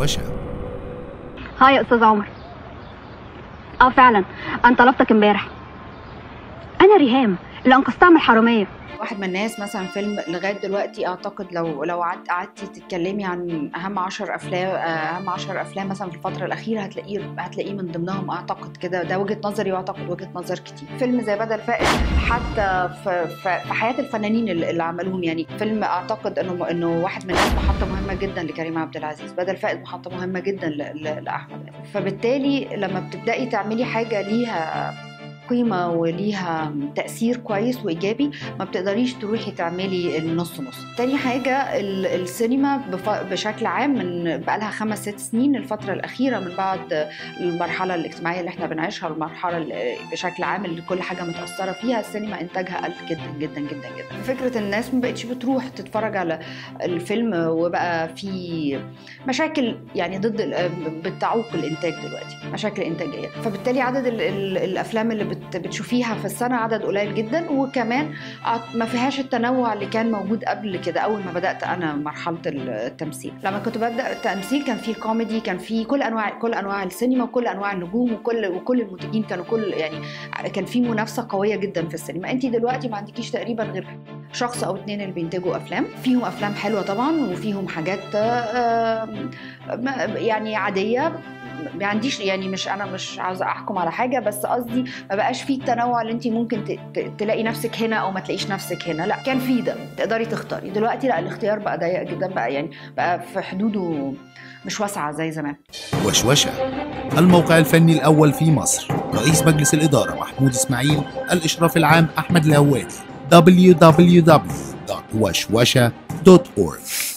وشوشة هاي يا أستاذ عمر. آه فعلا. أنا طلبتك امبارح. أنا ريهام. اللي انقذتها من الحرامية. واحد من الناس مثلا فيلم لغاية دلوقتي أعتقد لو لو قعدت قعدتي تتكلمي عن أهم 10 أفلام أهم 10 أفلام مثلا في الفترة الأخيرة هتلاقيه هتلاقيه من ضمنهم أعتقد كده. ده وجهة نظري وأعتقد وجهة نظر كتير. فيلم زي بدل فائد حتى في, في, حياة الفنانين اللي عملوهم يعني. فيلم أعتقد إنه إنه واحد من الناس محطة مهمة جدا لكريم عبد العزيز. بدل فائد محطة مهمة جدا لأحمد. فبالتالي لما بتبدأي تعملي حاجة ليها قيمة وليها تأثير كويس وإيجابي ما بتقدريش تروحي تعملي النص نص. تاني حاجة ال- السينما بشكل عام من بقالها خمس ست سنين الفترة الأخيرة من بعد المرحلة الاجتماعية اللي إحنا بنعيشها المرحلة بشكل عام اللي كل حاجة متأثرة فيها السينما إنتاجها قل جدا جدا جدا جدا. فكرة الناس ما بقتش بتروح تتفرج على الفيلم وبقى في مشاكل يعني ضد بتعوق الإنتاج دلوقتي مشاكل إنتاجية. فبالتالي عدد ال ال الأفلام اللي بتشوفيها في السنة عدد قليل جدا وكمان ما فيهاش التنوع اللي كان موجود قبل كده أول ما بدأت أنا مرحلة التمثيل. لما كنت ببدأ التمثيل كان في الكوميدي كان في كل انواع كل أنواع السينما وكل أنواع النجوم وكل وكل المنتجين كانوا كل يعني كان في منافسة قوية جدا في السينما. انت دلوقتي ما عندكيش تقريبا غير شخص أو اتنين اللي بينتجوا أفلام. فيهم أفلام حلوة طبعا وفيهم حاجات آه، يعني عادية. ما عنديش يعني مش أنا مش عاوزة أحكم على حاجة بس قصدي ما بقاش فيه التنوع اللي انت ممكن تلاقي نفسك هنا أو ما تلاقيش نفسك هنا لأ كان في ده تقدري تختاري. دلوقتي لأ الاختيار بقى ضيق جدا بقى يعني بقى في حدوده مش واسعة زي زمان. وشوشة الموقع الفني الأول في مصر رئيس مجلس الإدارة محمود إسماعيل الإشراف العام أحمد الهوادي www.وشوشة.org